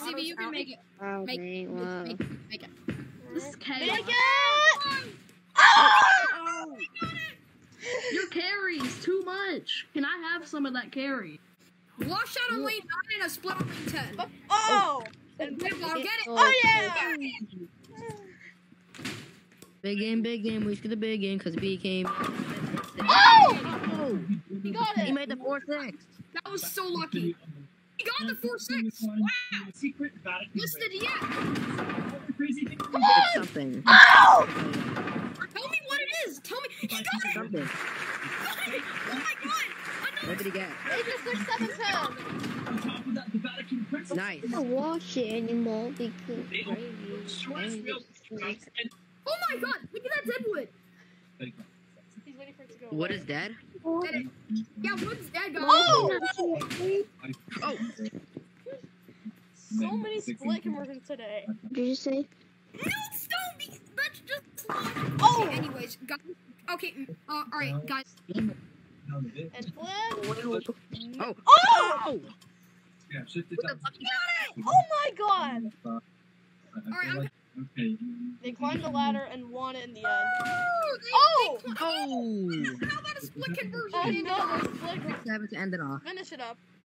on, Stevie. You can make it. Oh, Make, make, make, it, make it. This is chaos. Make it! Oh! Your carry is too much. Can I have some of that carry? Wash out on lane 9 and a split on lane 10. Oh! And Big Ball, get it. Oh yeah! Big game, big game. We should get the big game because B came. Oh! oh! He got it. He made the 4 6. That was so lucky. He got the 4-6. Wow. Secret Vatican. Listed yet. The crazy. Come on! something. Oh! Tell me what it is. Tell me. He got it. Something. Got it. Oh my god. What did he get? Eight to six, seven, ten. On top of that, the Vatican Prince. Nice. I don't wash it anymore because They own short wheels, trucks, and Oh my god. Look at that Deadwood. He's waiting for it to go. What away. is dead? Dead. Yeah, Wood's dead, guys. Oh! Oh! So many split conversions today. Did you say? No, stone. be- That's just. Oh! Okay, anyways, guys. Okay, uh, alright, guys. And flip. Oh! Oh! Oh! Yeah, shift it What the down. Oh my god! Alright, I'm Okay. They climbed the ladder and won it in the end. Oh! They, Oh! They, Oh! how about a split conversion? Another split. Seven to end it off. Finish it up.